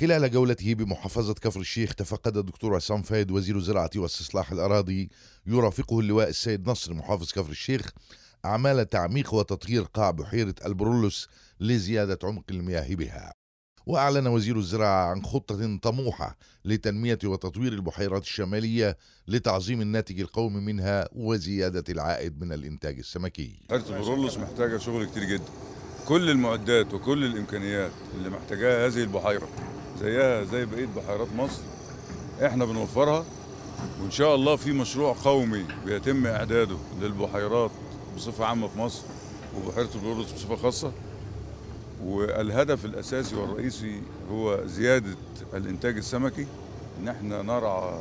خلال جولته بمحافظة كفر الشيخ تفقد الدكتور عصام فايد وزير الزراعة واستصلاح الأراضي يرافقه اللواء السيد نصر محافظ كفر الشيخ أعمال تعميق وتطهير قاع بحيرة البرولوس لزيادة عمق المياه بها. وأعلن وزير الزراعة عن خطة طموحة لتنمية وتطوير البحيرات الشمالية لتعظيم الناتج القومي منها وزيادة العائد من الإنتاج السمكي. بحيرة البرولوس محتاجة شغل كتير جدا. كل المعدات وكل الإمكانيات اللي محتاجاها هذه البحيرة. زيها زي بقية بحيرات مصر إحنا بنوفرها وإن شاء الله في مشروع قومي بيتم إعداده للبحيرات بصفة عامة في مصر وبحيرة البرولوس بصفة خاصة. والهدف الأساسي والرئيسي هو زيادة الإنتاج السمكي إن إحنا نرعى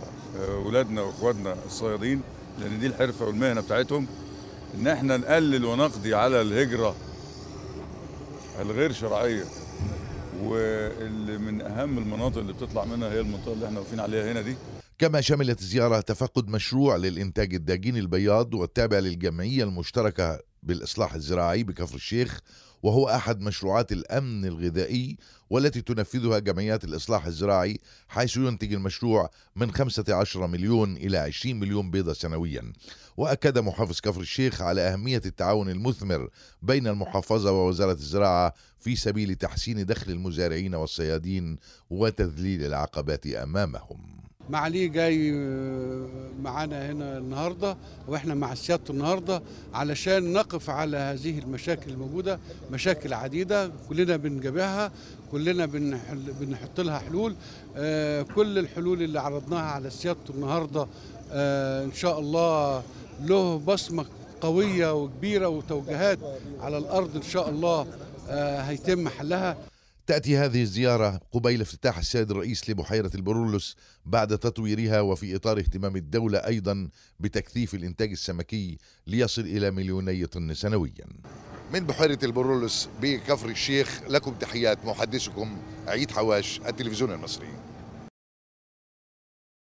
اولادنا وإخواتنا الصيادين لأن دي الحرفة والمهنة بتاعتهم. إن إحنا نقلل ونقضي على الهجرة الغير شرعية. واللي من أهم المناطق اللي بتطلع منها هي المنطقة اللي إحنا واقفين عليها هنا دي. كما شملت الزيارة تفقد مشروع للإنتاج الداجين البياض والتابع للجمعية المشتركة بالإصلاح الزراعي بكفر الشيخ وهو أحد مشروعات الأمن الغذائي والتي تنفذها جمعيات الإصلاح الزراعي حيث ينتج المشروع من 15 مليون إلى 20 مليون بيضة سنويا. وأكد محافظ كفر الشيخ على أهمية التعاون المثمر بين المحافظة ووزارة الزراعة في سبيل تحسين دخل المزارعين والصيادين وتذليل العقبات أمامهم. معاليه جاي معانا هنا النهارده وإحنا مع سيادته النهارده علشان نقف على هذه المشاكل الموجودة مشاكل عديدة كلنا بنجابهها كلنا بنحط لها حلول آه كل الحلول اللي عرضناها على سيادته النهارده آه إن شاء الله له بصمة قوية وكبيرة وتوجيهات على الأرض إن شاء الله آه هيتم حلها. تأتي هذه الزيارة قبيل افتتاح السيد الرئيس لبحيرة البرولوس بعد تطويرها وفي إطار اهتمام الدولة أيضا بتكثيف الإنتاج السمكي ليصل إلى مليوني طن سنويا. من بحيرة البرولوس بكفر الشيخ لكم تحيات محدثكم عيد حواش التلفزيون المصري.